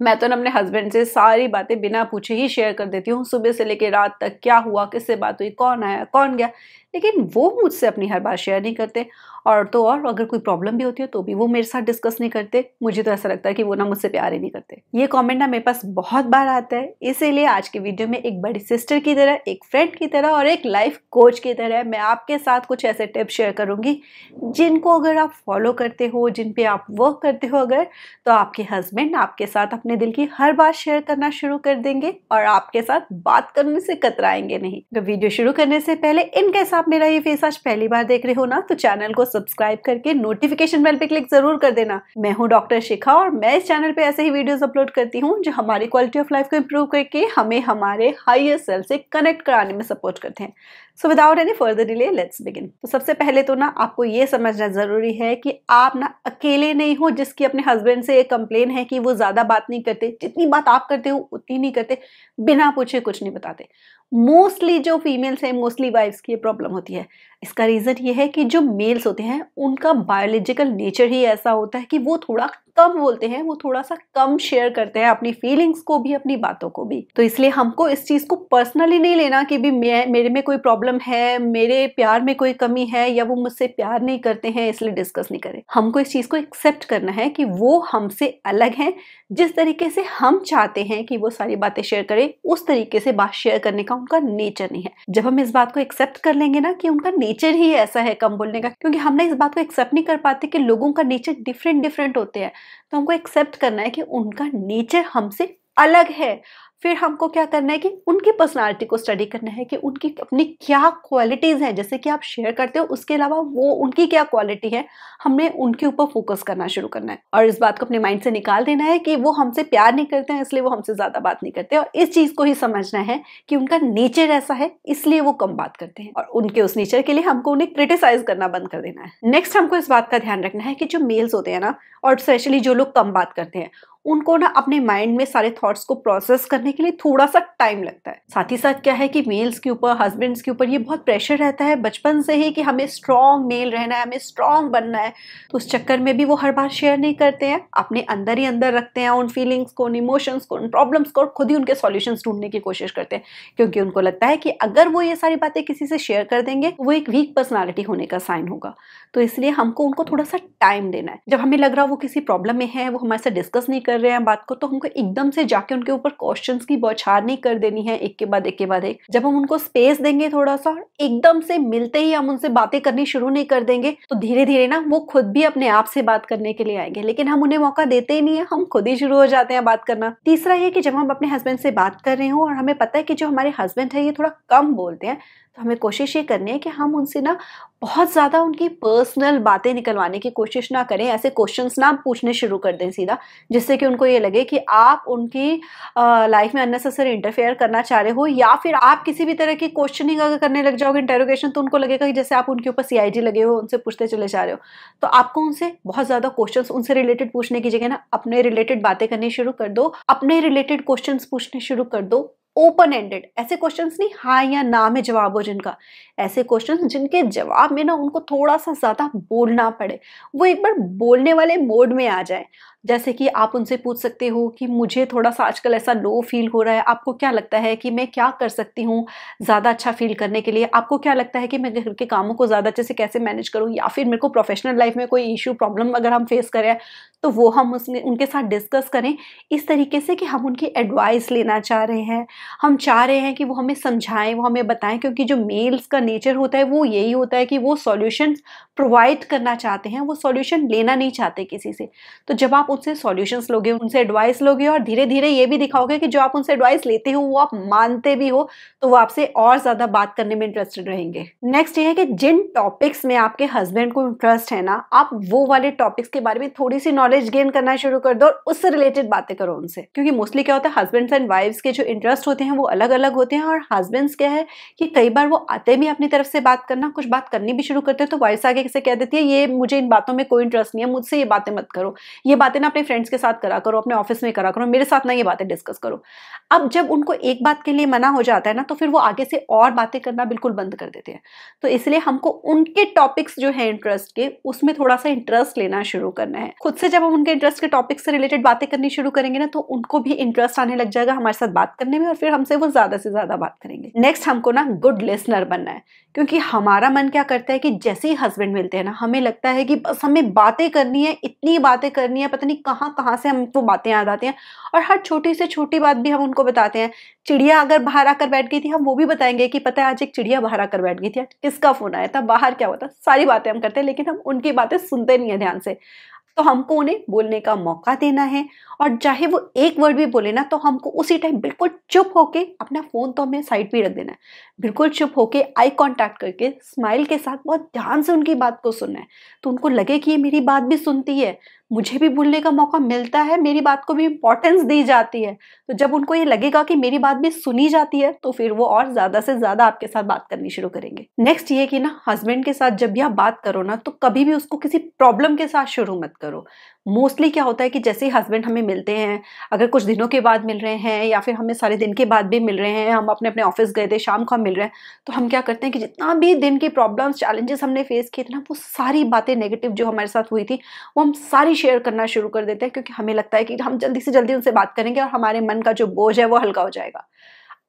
मैं तो अपने हस्बैंड से सारी बातें बिना पूछे ही शेयर कर देती हूँ। सुबह से लेकर रात तक क्या हुआ, किससे बात हुई, कौन आया, कौन गया? लेकिन वो मुझसे अपनी हर बात शेयर नहीं करते। और तो और अगर कोई प्रॉब्लम भी होती है तो भी वो मेरे साथ डिस्कस नहीं करते। मुझे तो ऐसा लगता है कि वो ना मुझसे प्यार ही नहीं करते। ये कमेंट ना मेरे पास बहुत बार आता है। इसीलिए आज के वीडियो में एक बड़ी सिस्टर की तरह, एक फ्रेंड की तरह और एक लाइफ कोच की तरह मैं आपके साथ कुछ ऐसे टिप्स शेयर करूँगी, जिनको अगर आप फॉलो करते हो, जिन पे आप वर्क करते हो अगर तो आपके हस्बैंड आपके साथ अपने दिल की हर बात शेयर करना शुरू कर देंगे और आपके साथ बात करने से कतराएँगे नहीं। तो वीडियो शुरू करने से पहले, इनके साथ मेरा ये फेस आज पहली बार देख रहे हो ना तो चैनल को सब्सक्राइब करके नोटिफिकेशन बेल पे क्लिक ज़रूर कर देना। मैं हूँ डॉक्टर शिखा और मैं इस चैनल पे ऐसे ही वीडियोस अपलोड करती हूँ जो हमारी क्वालिटी ऑफ़ लाइफ को इम्प्रूव करके हमें हमारे हाइयर सेल्फ से कनेक्ट कराने में सपोर्ट करते हैं। So without any further delay let's begin तो सबसे पहले तो ना आपको ये समझना ज़रूरी है कि आप ना अकेले नहीं हो, जिसकी अपने हस्बैंड से एक कंप्लेन है कि वो ज़्यादा बात नहीं करते। जितनी बात आप करते हो, उतनी नहीं करते। बिना पूछे कुछ नहीं बताते। मोस्टली जो फीमेल्स हैं मोस्टली वाइफ्स की ये प्रॉब्लम होती है। इसका रीज़न ये है कि जो मेल्स होते हैं, उनका बायोलॉजिकल नेचर ही ऐसा होता है कि वो थोड़ा कम बोलते हैं, वो थोड़ा सा कम शेयर करते हैं अपनी फीलिंग्स को भी, अपनी बातों को भी। तो इसलिए हमको इस चीज़ को पर्सनली नहीं लेना कि भी मैं, मेरे में कोई प्रॉब्लम है, मेरे प्यार में कोई कमी है या वो मुझसे प्यार नहीं करते हैं, इसलिए डिस्कस नहीं करें। हमको इस चीज़ को एक्सेप्ट करना है कि वो हमसे अलग हैं, जिस तरीके से हम चाहते हैं कि वो सारी बातें शेयर करें, उस तरीके से बात शेयर करने का उनका नेचर नहीं है। जब हम इस बात को एक्सेप्ट कर लेंगे ना कि उनका नेचर ही ऐसा है कम बोलने का, क्योंकि हमने इस बात को एक्सेप्ट नहीं कर पाते कि लोगों का नेचर डिफरेंट डिफरेंट होते हैं। तो हमको एक्सेप्ट करना है कि उनका नेचर हमसे अलग है। फिर हमको क्या करना है कि उनकी पर्सनालिटी को स्टडी करना है कि उनकी अपनी क्या क्वालिटीज़ हैं, जैसे कि आप शेयर करते हो, उसके अलावा वो उनकी क्या क्वालिटी है, हमने उनके ऊपर फोकस करना शुरू करना है। और इस बात को अपने माइंड से निकाल देना है कि वो हमसे प्यार नहीं करते हैं, इसलिए वो हमसे ज़्यादा बात नहीं करते और इस चीज़ को ही समझना है कि उनका नेचर ऐसा है, इसलिए वो कम बात करते हैं। और उनके उस नेचर के लिए हमको उन्हें क्रिटिसाइज करना बंद कर देना है। नेक्स्ट हमको इस बात का ध्यान रखना है कि जो मेल्स होते हैं ना, और स्पेशली जो लोग कम बात करते हैं उनको ना अपने माइंड में सारे थॉट्स को प्रोसेस करने के लिए थोड़ा सा टाइम लगता है। साथ ही साथ क्या है कि मेल्स के ऊपर हस्बैंड्स के ऊपर ये बहुत प्रेशर रहता है बचपन से ही कि हमें स्ट्रॉन्ग मेल रहना है, हमें स्ट्रॉन्ग बनना है। तो उस चक्कर में भी वो हर बार शेयर नहीं करते हैं। अपने अंदर ही अंदर रखते हैं उन फीलिंग्स को, उन इमोशंस को, उन प्रॉब्लम्स को और खुद ही उनके सॉल्यूशन ढूँढने की कोशिश करते हैं। क्योंकि उनको लगता है कि अगर वो ये सारी बातें किसी से शेयर कर देंगे, वो एक वीक पर्सनैलिटी होने का साइन होगा। तो इसलिए हमको उनको थोड़ा सा टाइम देना है। जब हमें लग रहा वो किसी प्रॉब्लम में है, वो हमारे साथ डिस्कस नहीं कर रहे हैं बात को तो हमको एकदम से जाके उनके ऊपर क्वेश्चन की बौछार नहीं कर देनी है, एक के बाद एक के बाद एक। जब हम उनको स्पेस देंगे थोड़ा सा एकदम से मिलते ही हम उनसे बातें करनी शुरू नहीं कर देंगे तो धीरे धीरे ना वो खुद भी अपने आप से बात करने के लिए आएँगे। लेकिन हम उन्हें मौका देते ही नहीं है, हम खुद ही शुरू हो जाते हैं बात करना। तीसरा ये कि जब हम अपने हस्बैंड से बात कर रहे हो और हमें पता है कि जो हमारे हस्बैंड है, ये थोड़ा कम बोलते हैं तो हमें कोशिश ये करनी है कि हम उनसे ना बहुत ज़्यादा उनकी पर्सनल बातें निकलवाने की कोशिश ना करें, ऐसे क्वेश्चंस ना पूछने शुरू कर दें सीधा, जिससे कि उनको ये लगे कि आप उनकी लाइफ में अननेसेसरी इंटरफेयर करना चाह रहे हो, या फिर आप किसी भी तरह की क्वेश्चनिंग अगर करने लग जाओगे इंटेरोगेशन तो उनको लगेगा कि जैसे आप उनके ऊपर सीआईडी लगे हो, उनसे पूछते चले जा रहे हो। तो आपको उनसे बहुत ज़्यादा क्वेश्चन उनसे रिलेटेड पूछने की जगह ना अपने रिलेटेड बातें करनी शुरू कर दो, अपने रिलेटेड क्वेश्चन पूछने शुरू कर दो। ओपन एंडेड ऐसे क्वेश्चंस नहीं हाँ या ना में जवाब हो जिनका। ऐसे क्वेश्चंस जिनके जवाब में ना उनको थोड़ा सा ज़्यादा बोलना पड़े। वो एक बार बोलने वाले मोड में आ जाए। जैसे कि आप उनसे पूछ सकते हो कि मुझे थोड़ा सा आजकल ऐसा लो फील हो रहा है। आपको क्या लगता है कि मैं क्या कर सकती हूँ ज़्यादा अच्छा फील करने के लिए? आपको क्या लगता है कि मैं घर के कामों को ज़्यादा अच्छे से कैसे मैनेज करूँ? या फिर मेरे को प्रोफेशनल लाइफ में कोई इशू प्रॉब्लम अगर हम फेस करें तो वो हम उसमें, उनके साथ डिस्कस करें इस तरीके से कि हम उनकी एडवाइस लेना चाह रहे हैं। हम चाह रहे हैं कि वो हमें समझाएँ, वो हमें बताएँ, क्योंकि जो मेल्स का नेचर होता है, वो यही होता है कि वो सॉल्यूशन प्रोवाइड करना चाहते हैं, वो सॉल्यूशन लेना नहीं चाहते किसी से। तो जब आप उनसे सॉल्यूशंस लोगे, उनसे एडवाइस लोगे और धीरे धीरे ये भी दिखाओगे कि जो आप उनसे एडवाइस लेते हो, वो आप मानते भी हो तो वो आपसे और ज़्यादा बात करने में इंटरेस्टेड रहेंगे। नेक्स्ट ये है कि जिन टॉपिक्स में आपके हस्बैंड को इंटरेस्ट है ना, आप वो वाले टॉपिक्स के बारे में थोड़ी सी नॉलेज गेन करना शुरू कर दो और उससे रिलेटेड बातें करो उनसे। क्योंकि मोस्टली क्या होता है हस्बैंड्स एंड वाइफ्स के जो इंटरेस्ट होते हैं, वो अलग अलग होते हैं और हस्बैंड्स क्या है कि कई बार वो आते भी अपनी तरफ़ से बात करना, कुछ बात करनी भी शुरू करते हैं तो वाइफ्स आगे से कह देती है, ये मुझे इन बातों में कोई इंटरेस्ट नहीं है, मुझसे ये बातें मत करो। ये बातें ना अपने फ्रेंड्स के साथ करा करो, अपने ऑफ़िस में करा करो, मेरे साथ ना ये बातें डिस्कस करो। अब जब उनको एक बात के लिए मना हो जाता है ना तो फिर वो आगे से और बातें करना बिल्कुल बंद कर देते हैं। तो इसलिए हमको उनके टॉपिक्स जो है इंटरेस्ट के, उसमें थोड़ा सा इंटरेस्ट लेना शुरू करना है। खुद से जब हम उनके इंटरेस्ट के टॉपिक से रिलेटेड बातें करनी शुरू करेंगे ना तो उनको भी इंटरेस्ट आने लग जाएगा हमारे साथ बात करने में और फिर हमसे वो ज़्यादा से ज़्यादा बात करेंगे। नेक्स्ट हमको ना गुड लिसनर बनना है, क्योंकि हमारा मन क्या करता है कि जैसे ही हस्बैंड मिलते हैं ना, हमें लगता है कि बस हमें बातें करनी है, इतनी बातें करनी है, पता नहीं कहाँ कहाँ से हमको बातें याद आती हैं और हर छोटी से छोटी बात भी हम उनको बताते हैं। चिड़िया अगर बाहर आकर बैठ गई थी, हम वो भी बताएँगे कि पता है आज एक चिड़िया बाहर आकर बैठ गई थी, किसका फ़ोन आया था, बाहर क्या था, सारी बातें हम करते हैं, लेकिन हम उनकी बातें सुनते नहीं है ध्यान से। तो हमको उन्हें बोलने का मौका देना है। और चाहे वो एक वर्ड भी बोले ना तो हमको उसी टाइम बिल्कुल चुप होके अपना फ़ोन तो हमें साइड पे रख देना है। बिल्कुल चुप होके आई कांटेक्ट करके स्माइल के साथ बहुत ध्यान से उनकी बात को सुनना है। तो उनको लगे कि ये मेरी बात भी सुनती है। मुझे भी बोलने का मौका मिलता है, मेरी बात को भी इंपॉर्टेंस दी जाती है। तो जब उनको ये लगेगा कि मेरी बात भी सुनी जाती है तो फिर वो और ज़्यादा से ज़्यादा आपके साथ बात करनी शुरू करेंगे। नेक्स्ट ये कि ना हस्बैंड के साथ जब भी आप बात करो ना तो कभी भी उसको किसी प्रॉब्लम के साथ शुरू मत करो। मोस्टली क्या होता है कि जैसे ही हस्बैंड हमें मिलते हैं, अगर कुछ दिनों के बाद मिल रहे हैं, या फिर हमें सारे दिन के बाद भी मिल रहे हैं, हम अपने अपने ऑफ़िस गए थे, शाम को हम मिल रहे हैं तो हम क्या करते हैं कि जितना भी दिन की प्रॉब्लम्स चैलेंजेस हमने फेस किए थे ना, वो सारी बातें नेगेटिव जो हमारे साथ हुई थी, वो हम सारी शेयर करना शुरू कर देते हैं, क्योंकि हमें लगता है कि हम जल्दी से जल्दी उनसे बात करेंगे और हमारे मन का जो बोझ है वो हल्का हो जाएगा।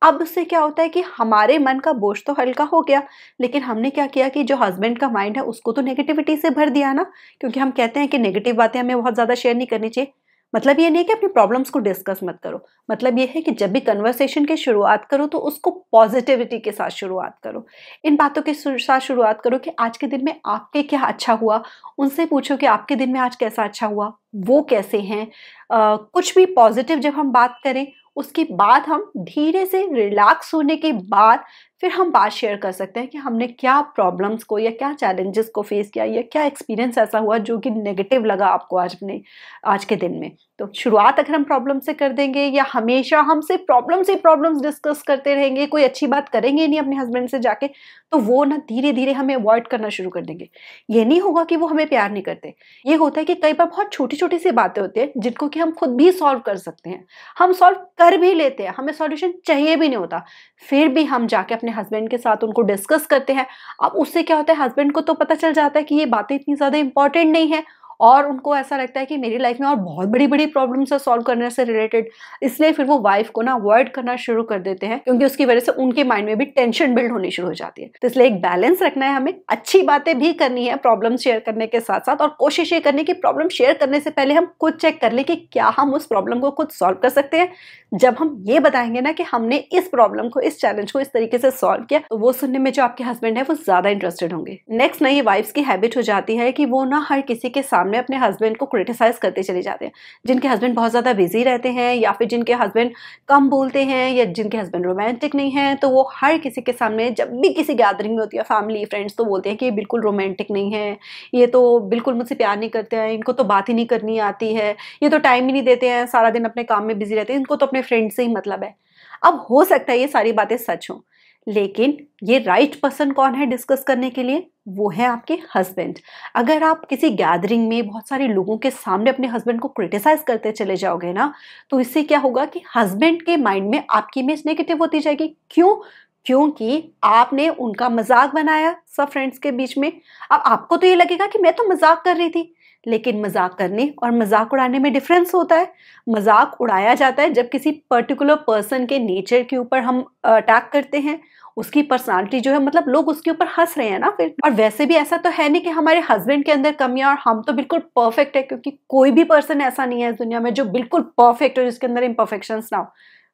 अब उससे क्या होता है कि हमारे मन का बोझ तो हल्का हो गया, लेकिन हमने क्या किया कि जो हस्बैंड का माइंड है, उसको तो नेगेटिविटी से भर दिया ना, क्योंकि हम कहते हैं कि नेगेटिव बातें हमें बहुत ज़्यादा शेयर नहीं करनी चाहिए। मतलब ये नहीं कि अपनी प्रॉब्लम्स को डिस्कस मत करो। मतलब ये है कि जब भी कन्वर्सेशन की शुरुआत करो तो उसको पॉजिटिविटी के साथ शुरुआत करो। इन बातों के साथ शुरुआत करो कि आज के दिन में आपके क्या अच्छा हुआ? उनसे पूछो कि आपके दिन में आज कैसा अच्छा हुआ? वो कैसे हैं? कुछ भी पॉजिटिव जब हम बात करें, उसके बाद हम धीरे से रिलैक्स होने के बाद फिर हम बात शेयर कर सकते हैं कि हमने क्या प्रॉब्लम्स को या क्या चैलेंजेस को फेस किया, या क्या एक्सपीरियंस ऐसा हुआ जो कि नेगेटिव लगा आपको आज अपने, आज के दिन में। तो शुरुआत अगर हम प्रॉब्लम से कर देंगे, या हमेशा हम सिर्फ़ प्रॉब्लम से प्रॉब्लम्स डिस्कस करते रहेंगे, कोई अच्छी बात करेंगे नहीं अपने हस्बैंड से जाके तो वो ना धीरे धीरे हमें अवॉइड करना शुरू कर देंगे। ये नहीं होगा कि वो हमें प्यार नहीं करते। ये होता है कि कई बार बहुत छोटी छोटी सी बातें होती हैं जिनको कि हम खुद भी सॉल्व कर सकते हैं। हम सॉल्व कर भी लेते हैं, हमें सॉल्यूशन चाहिए भी नहीं होता। फिर भी हम जाके अपने हस्बैंड के साथ उनको डिस्कस करते हैं। अब उससे क्या होता है हस्बैंड को तो पता चल जाता है कि ये बातें इतनी ज़्यादा इंपॉर्टेंट नहीं है। और उनको ऐसा लगता है कि मेरी लाइफ में और बहुत बड़ी बड़ी प्रॉब्लम्स है सॉल्व करने से रिलेटेड इसलिए फिर वो वाइफ को ना अवॉइड करना शुरू कर देते हैं, क्योंकि उसकी वजह से उनके माइंड में भी टेंशन बिल्ड होनी शुरू हो जाती है। तो इसलिए एक बैलेंस रखना है हमें, अच्छी बातें भी करनी है प्रॉब्लम शेयर करने के साथ साथ और कोशिश ये करनी कि प्रॉब्लम शेयर करने से पहले हम खुद चेक कर ले कि क्या हम उस प्रॉब्लम को खुद सॉल्व कर सकते हैं। जब हम ये बताएँगे ना कि हमने इस प्रॉब्लम को, इस चैलेंज को इस तरीके से सॉल्व किया तो वो सुनने में जो आपके हस्बैंड है, वो ज़्यादा इंटरेस्टेड होंगे। नेक्स्ट नई वाइफ्स की हैबिट हो जाती है कि वो ना हर किसी के सामने अपने हस्बैंड को क्रिटिसाइज करते चले जाते हैं। जिनके हस्बैंड बहुत ज़्यादा बिज़ी रहते हैं या फिर जिनके हस्बैंड कम बोलते हैं या जिनके हस्बैंड रोमांटिक नहीं है तो वो हर किसी के सामने जब भी किसी गैदरिंग में होती है फैमिली फ्रेंड्स तो बोलते हैं कि ये बिल्कुल रोमांटिक नहीं है। ये तो बिल्कुल मुझसे प्यार नहीं करते हैं, इनको तो बात ही नहीं करनी आती है। ये तो टाइम ही नहीं देते हैं, सारा दिन अपने काम में बिज़ी रहते हैं, इनको तो अपने फ्रेंड से ही मतलब है। अब हो सकता है ये सारी बातें सच हों। लेकिन ये राइट पर्सन कौन है डिस्कस करने के लिए? वो है आपके हस्बैंड अगर आप किसी गैदरिंग में बहुत सारे लोगों के सामने अपने हस्बैंड को क्रिटिसाइज करते चले जाओगे ना तो इससे क्या होगा कि हस्बैंड के माइंड में आपकी इमेज नेगेटिव होती जाएगी. क्यों? क्योंकि आपने उनका मज़ाक बनाया सब फ्रेंड्स के बीच में. अब आपको तो ये लगेगा कि मैं तो मज़ाक कर रही थी, लेकिन मज़ाक करने और मज़ाक उड़ाने में डिफरेंस होता है. मज़ाक उड़ाया जाता है जब किसी पर्टिकुलर पर्सन के नेचर के ऊपर हम अटैक करते हैं. उसकी पर्सनालिटी जो है मतलब लोग उसके ऊपर हंस रहे हैं ना फिर। और वैसे भी ऐसा तो है नहीं कि हमारे हस्बैंड के अंदर कमियाँ और हम तो बिल्कुल परफेक्ट है, क्योंकि कोई भी पर्सन ऐसा नहीं है इस दुनिया में जो बिल्कुल परफेक्ट हो जिसके अंदर इम्परफेक्शन ना हो।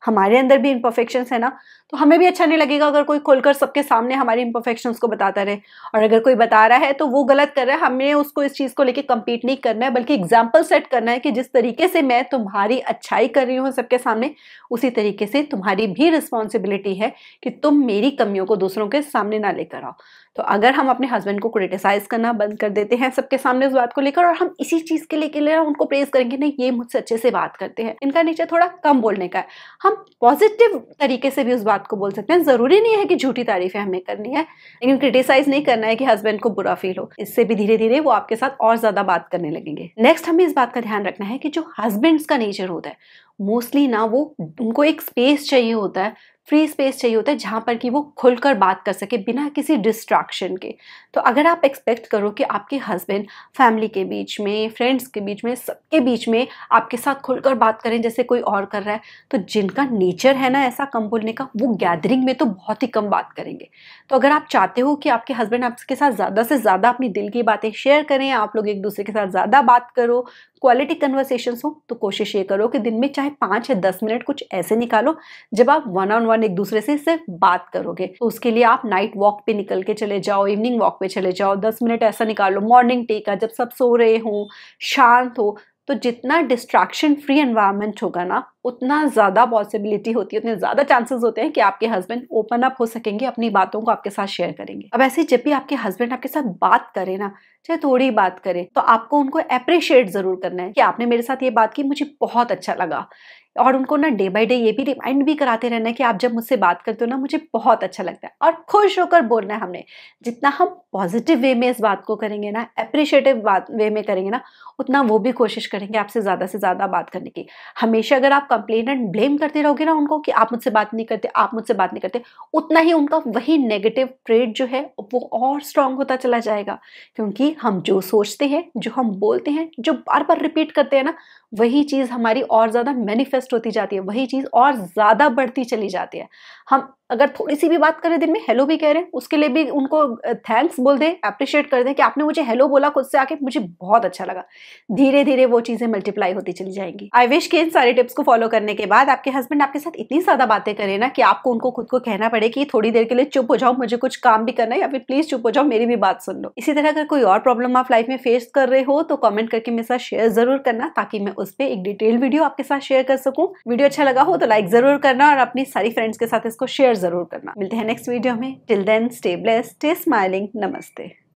हमारे अंदर भी इम्परफेक्शन है ना तो हमें भी अच्छा नहीं लगेगा अगर कोई खुलकर सबके सामने हमारी इम्परफेक्शन को बताता रहे। और अगर कोई बता रहा है तो वो गलत कर रहा है, हमें उसको इस चीज़ को लेकर कम्पीट नहीं करना है, बल्कि एग्ज़ाम्पल सेट करना है कि जिस तरीके से मैं तुम्हारी अच्छाई कर रही हूँ सबके सामने, उसी तरीके से तुम्हारी भी रिस्पॉन्सिबिलिटी है कि तुम मेरी कमियों को दूसरों के सामने ना लेकर आओ। तो अगर हम अपने हस्बैंड को क्रिटिसाइज करना बंद कर देते हैं सबके सामने उस बात को लेकर, और हम इसी चीज़ के लेके ले उनको प्रेज करेंगे, नहीं, ये मुझसे अच्छे से बात करते हैं। इनका नेचर थोड़ा कम बोलने का है। हम पॉजिटिव तरीके से भी उस बात को बोल सकते हैं। ज़रूरी नहीं है कि झूठी तारीफें हमें करनी है, लेकिन क्रिटिसाइज नहीं करना है कि हस्बैंड को बुरा फील हो। इससे भी धीरे धीरे वो आपके साथ और ज़्यादा बात करने लगेंगे। नेक्स्ट हमें इस बात का ध्यान रखना है कि जो हस्बैंड्स का नेचर होता है मोस्टली ना वो उनको एक स्पेस चाहिए होता है फ्री स्पेस चाहिए होता है जहाँ पर कि वो खुलकर बात कर सके बिना किसी डिस्ट्रैक्शन के। तो अगर आप एक्सपेक्ट करो कि आपके हस्बैंड फैमिली के बीच में फ्रेंड्स के बीच में, सबके बीच में आपके साथ खुलकर बात करें, जैसे कोई और कर रहा है तो जिनका नेचर है ना ऐसा कम बोलने का, वो गैदरिंग में तो बहुत ही कम बात करेंगे। तो अगर आप चाहते हो कि आपके हस्बैंड आपके साथ ज़्यादा से ज़्यादा अपनी दिल की बातें शेयर करें, आप लोग एक दूसरे के साथ ज़्यादा बात करो क्वालिटी कन्वर्सेशन हो तो कोशिश ये करो कि दिन में चाहे पाँच या दस मिनट कुछ ऐसे निकालो, जब आप वन ऑन वन एक दूसरे से सिर्फ़ बात करोगे। तो उसके लिए आप नाइट वॉक पे निकल के चले जाओ इवनिंग वॉक पे चले जाओ, दस मिनट ऐसा निकालो मॉर्निंग टेक का, जब सब सो रहे हों, शांत हो तो जितना डिस्ट्रैक्शन फ्री एनवायरनमेंट होगा ना, उतना ज़्यादा पॉसिबिलिटी होती है, उतने ज़्यादा चांसेस होते हैं कि आपके हस्बैंड ओपन अप हो सकेंगे, अपनी बातों को आपके साथ शेयर करेंगे। अब ऐसे जब भी आपके हस्बैंड आपके साथ बात करें ना, चाहे थोड़ी बात करें तो आपको उनको अप्रिशिएट ज़रूर करना है कि आपने मेरे साथ ये बात की, मुझे बहुत अच्छा लगा। और उनको ना डे बाय डे ये भी रिमाइंड भी कराते रहना कि आप जब मुझसे बात करते हो ना, मुझे बहुत अच्छा लगता है और खुश होकर बोलना है हमने। जितना हम पॉजिटिव वे में इस बात को करेंगे ना अप्रिशिएटिव बात वे में करेंगे ना, उतना वो भी कोशिश करेंगे आपसे ज़्यादा से ज़्यादा बात करने की। हमेशा अगर आप कंप्लेन एंड ब्लेम करते रहोगे ना उनको कि आप मुझसे बात नहीं करते, आप मुझसे बात नहीं करते, उतना ही उनका वही नेगेटिव ट्रेड जो है, वो और स्ट्रांग होता चला जाएगा। क्योंकि हम जो सोचते हैं, जो हम बोलते हैं, जो बार बार रिपीट करते हैं ना वही चीज़ हमारी और ज़्यादा मैनिफेस्ट होती जाती है, वही चीज़ और ज़्यादा बढ़ती चली जाती है। हम अगर थोड़ी सी भी बात करें दिन में हेलो भी कह रहे हैं, उसके लिए भी उनको थैंक्स बोल दें अप्रिशिएट कर दें कि आपने मुझे हेलो बोला खुद से आके, मुझे बहुत अच्छा लगा। धीरे धीरे वो चीज़ें मल्टीप्लाई होती चली जाएँगी। आई विश के इन सारे टिप्स को फॉलो करने के बाद आपके हस्बैंड आपके साथ इतनी ज़्यादा बातें करें ना कि आपको उनको खुद को कहना पड़े कि थोड़ी देर के लिए चुप हो जाओ, मुझे कुछ काम भी करना है या फिर प्लीज़ चुप हो जाओ, मेरी भी बात सुन लो। इसी तरह अगर कोई और प्रॉब्लम आप लाइफ में फेस कर रहे हो तो कमेंट करके मेरे साथ शेयर ज़रूर करना ताकि मैं उस पर एक डिटेल वीडियो आपके साथ शेयर कर सकूँ। वीडियो अच्छा लगा हो तो लाइक ज़रूर करना और अपनी सारी फ्रेंड्स के साथ इसको शेयर ज़रूर करना। मिलते हैं नेक्स्ट वीडियो में। Till then stay blessed stay smiling नमस्ते।